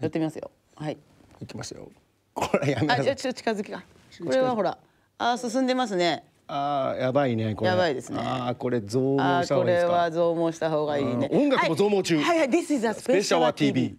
やってみますよ。はい。いきますよ。これやめなさいあじゃちょっと近づきか。これはほらあ進んでますね。あやばいねこれ。やばいですね。あこれ増毛した方がいいですか？これは増毛した方がいいね。音楽も増毛中。はい。はいはい。This is a special TV